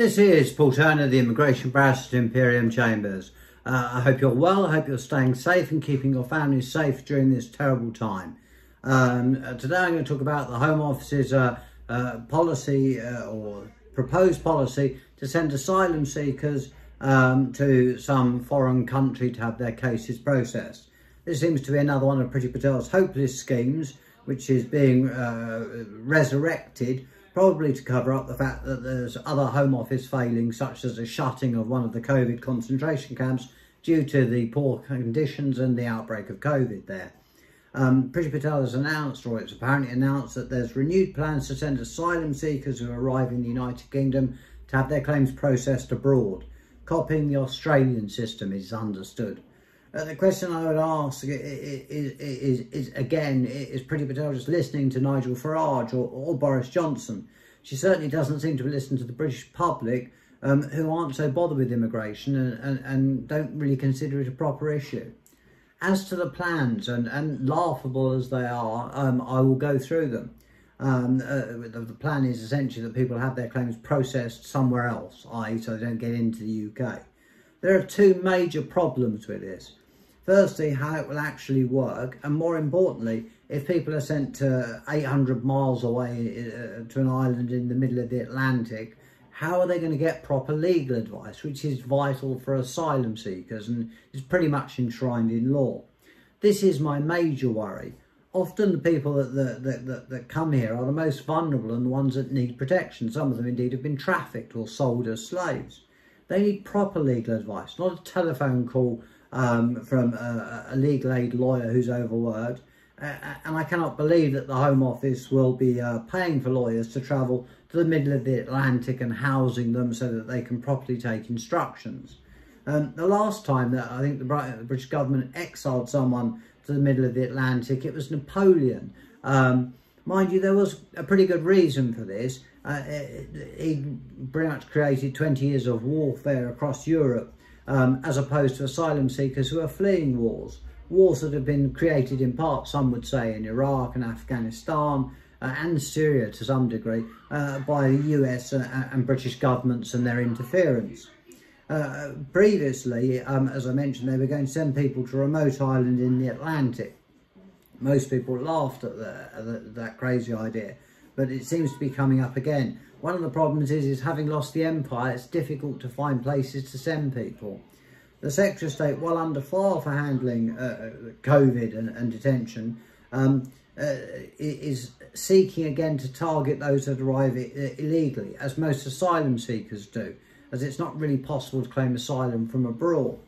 This is Paul Turner, the Immigration Barrister at Imperium Chambers. Uh, I hope you're well, I hope you're staying safe and keeping your families safe during this terrible time. Um, uh, today I'm going to talk about the Home Office's uh, uh policy uh, or proposed policy to send asylum seekers um, to some foreign country to have their cases processed. This seems to be another one of Priti Patel's hopeless schemes, which is being uh, resurrected probably to cover up the fact that there's other Home Office failings, such as the shutting of one of the COVID concentration camps due to the poor conditions and the outbreak of COVID there. Um, Priti Patel has announced, or it's apparently announced, that there's renewed plans to send asylum seekers who arrive in the United Kingdom to have their claims processed abroad. Copying the Australian system is understood. Uh, the question I would ask is, is, is, again, is Priti Patel just listening to Nigel Farage or, or, Boris Johnson? She certainly doesn't seem to listen to the British public um, who aren't so bothered with immigration and, and, and, don't really consider it a proper issue. As to the plans, and, and laughable as they are, um, I will go through them. Um, uh, the plan is essentially that people have their claims processed somewhere else, i.e. so they don't get into the UK. There are two major problems with this. Firstly, how it will actually work, and more importantly, if people are sent to 800 miles away uh, to an island in the middle of the Atlantic, how are they going to get proper legal advice, which is vital for asylum seekers and is pretty much enshrined in law. This is my major worry. Often the people that, that, that, that, come here are the most vulnerable and the ones that need protection. Some of them indeed have been trafficked or sold as slaves. They need proper legal advice, not a telephone call um, from a, a, legal aid lawyer who's overworked. Uh, and I cannot believe that the Home Office will be uh, paying for lawyers to travel to the middle of the Atlantic and housing them so that they can properly take instructions. Um, the last time that I think the British government exiled someone to the middle of the Atlantic, it was Napoleon. Um, mind you, there was a pretty good reason for this. Uh, he pretty much created 20 years of warfare across Europe um, as opposed to asylum seekers who are fleeing wars. Wars that have been created in part, some would say, in Iraq and Afghanistan uh, and Syria to some degree uh, by the US uh, and British governments and their interference. Uh, previously, um, as I mentioned, they were going to send people to a remote island in the Atlantic. Most people laughed at the, that crazy idea but it seems to be coming up again. One of the problems is, is having lost the empire, it's difficult to find places to send people. The Secretary of State, while under fire for handling uh, uh COVID and, and detention, um, uh, is seeking again to target those that arrive illegally, as most asylum seekers do, as it's not really possible to claim asylum from abroad.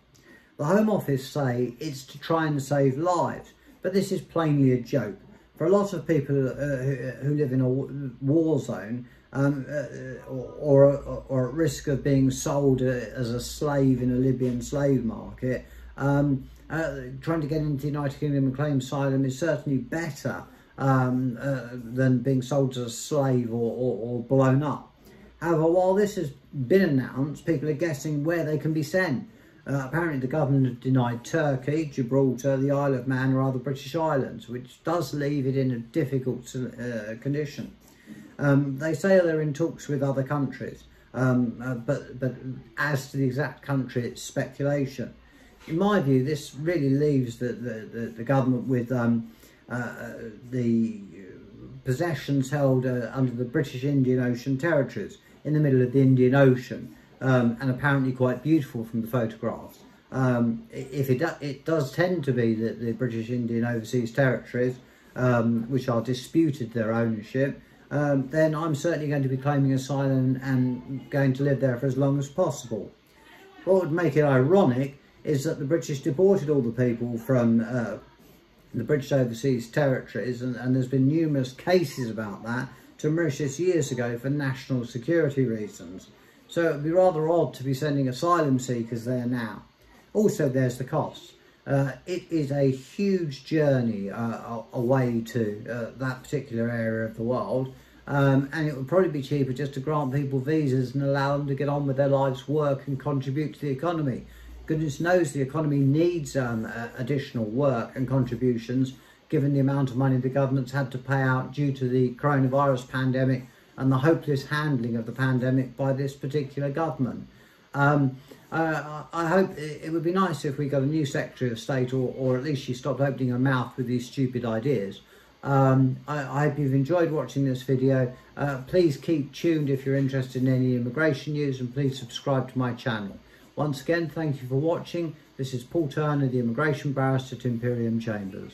The Home Office say it's to try and save lives, but this is plainly a joke for a lot of people uh, who, who, live in a war zone um, uh, or, or, or, at risk of being sold uh, as a slave in a Libyan slave market, um, uh, trying to get into the United Kingdom and claim asylum is certainly better um, uh, than being sold as a slave or, or, or blown up. However, while this has been announced, people are guessing where they can be sent. Uh, apparently the government have denied Turkey, Gibraltar, the Isle of Man or other British islands, which does leave it in a difficult uh, condition. Um, they say they're in talks with other countries, um, uh, but, but as to the exact country, it's speculation. In my view, this really leaves the, the, the, the government with um, uh, the possessions held uh, under the British Indian Ocean territories in the middle of the Indian Ocean um, and apparently quite beautiful from the photographs. Um, if it, it does tend to be that the British Indian Overseas Territories, um, which are disputed their ownership, um, then I'm certainly going to be claiming asylum and going to live there for as long as possible. What would make it ironic is that the British deported all the people from uh, the British Overseas Territories, and, and, there's been numerous cases about that, to Mauritius years ago for national security reasons. So it would be rather odd to be sending asylum seekers there now. Also, there's the cost. Uh, it is a huge journey uh, away to uh, that particular area of the world. Um, and it would probably be cheaper just to grant people visas and allow them to get on with their lives, work and contribute to the economy. Goodness knows the economy needs um, additional work and contributions given the amount of money the government's had to pay out due to the coronavirus pandemic and the hopeless handling of the pandemic by this particular government. Um, uh, I hope it, would be nice if we got a new Secretary of State, or, or at least she stopped opening her mouth with these stupid ideas. Um, I, I, hope you've enjoyed watching this video. Uh, please keep tuned if you're interested in any immigration news, and please subscribe to my channel. Once again, thank you for watching. This is Paul Turner, the Immigration Barrister at Imperium Chambers.